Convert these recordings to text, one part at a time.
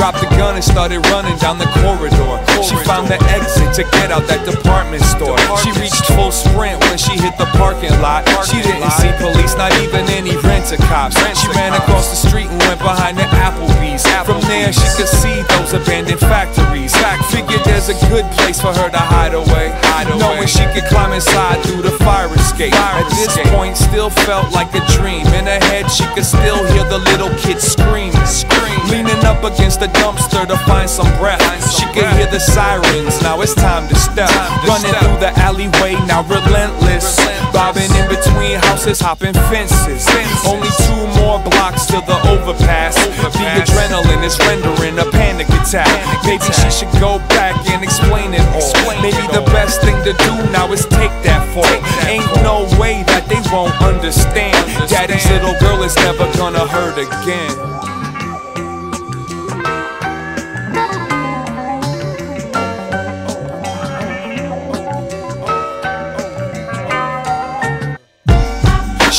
and started running down the corridor. She found the exit to get out that department store. She reached full sprint when she hit the parking lot. She didn't see police, not even any rent-a-cops. She ran across the street and went behind the Applebee's. From there, she could see those abandoned factories. Figured there's a good place for her to hide away. Knowing she could climb inside through the fire escape. At this point, still felt like a dream. In her head, she could still hear the little kid screaming. Up against the dumpster to find some breath. She could hear the sirens. Now it's time to step. Running through the alleyway, now relentless. Bobbing in between houses, hopping fences. Only two more blocks to the overpass. The adrenaline is rendering a panic attack. Maybe she should go back and explain it all. Maybe the best thing to do now is take that fall. Ain't no way that they won't understand. Daddy's little girl is never gonna hurt again.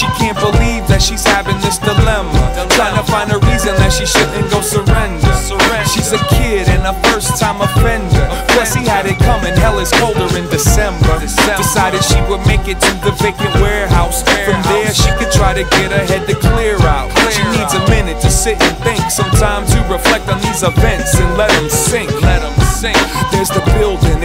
She can't believe that she's having this dilemma. Trying to find a reason that she shouldn't go surrender. She's a kid and a first time offender. Plus, he had it coming, hell is colder in December. Decided she would make it to the vacant warehouse. From there, she could try to get her head to clear out. She needs a minute to sit and think, some time to reflect on these events and let them sink. Let them sink. There's the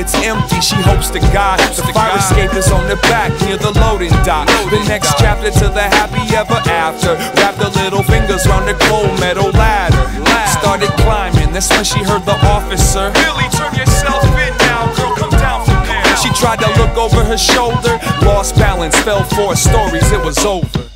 it's empty. She hopes to God the fire escape is on the back near the loading dock. The next chapter to the happy ever after. Wrapped her little fingers round the gold medal ladder. Started climbing, that's when she heard the officer. Millie, turn yourself in now, girl, come down from there. She tried to look over her shoulder, lost balance, fell four stories, it was over.